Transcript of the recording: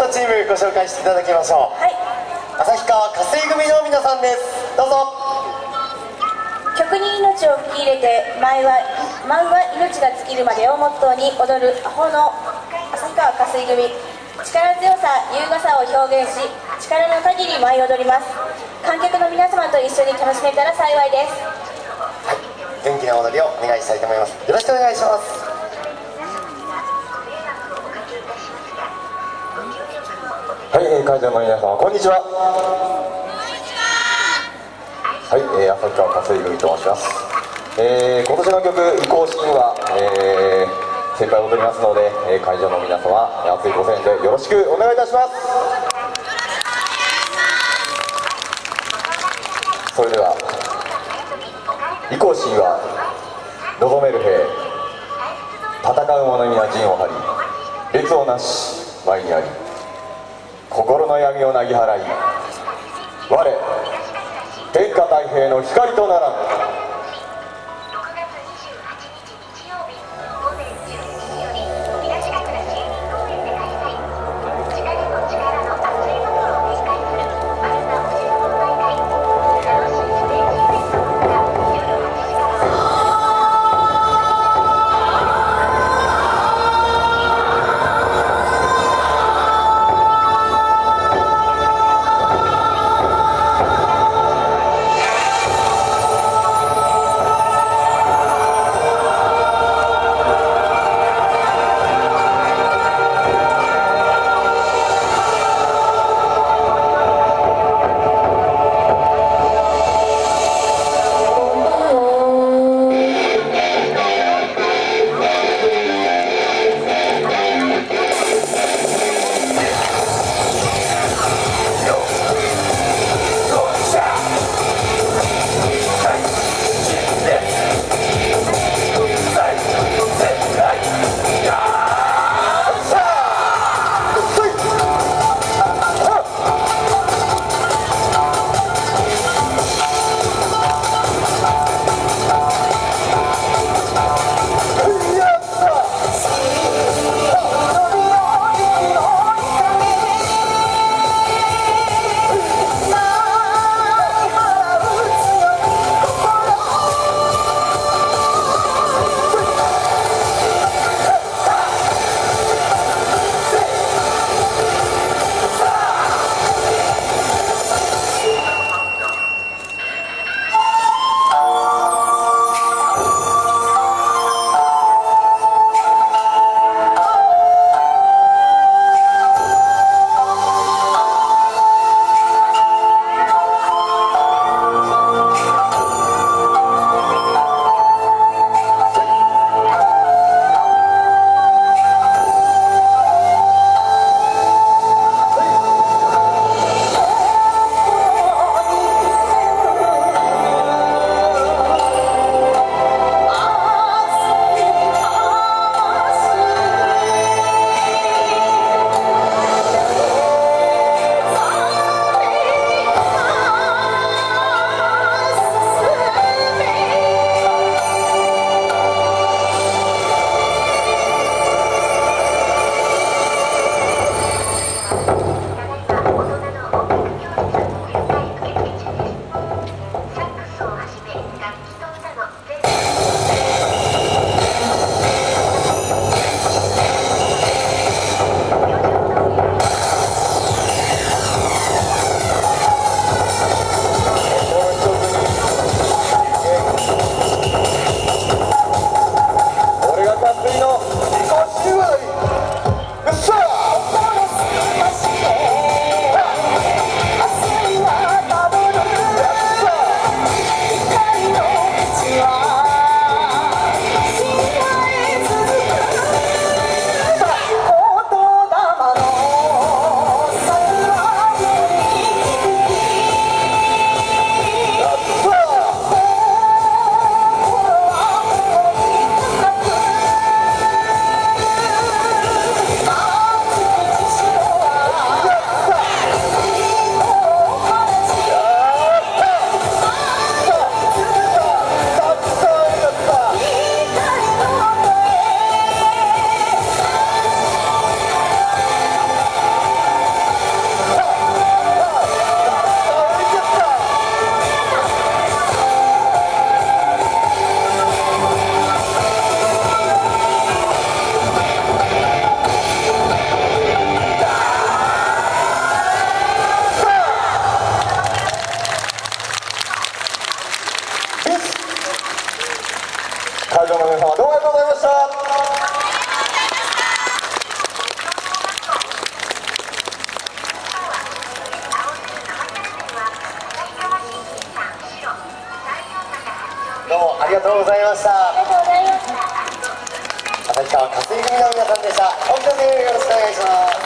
のチームご紹介していただきましょう。はい。旭川火星組の皆さんです。どうぞ。曲に命を吹き入れて舞は舞は命が尽きるまでをモットーに踊るアホの旭川火星組。力強さ優雅さを表現し力の限り舞い踊ります。観客の皆様と一緒に楽しめたら幸いです。元気な踊りをお願いしたいと思います。よろしくお願いしますはい、えー会場の皆様こんにちは。はい、えー、旭川火星組と申します、えー、今年の曲「移行シーンは」えー、先輩踊りますので、えー会場の皆様熱いご声援でよろしくお願いいたします。それでは「移行シーンは望める兵戦う者皆陣を張り列をなし前にあり心の闇をなぎ払い我天下太平の光とならん。場の皆様どうもありがとうございました。どうもありがとうございました。旭川霞組の皆さんでした。本当によろしくお願いします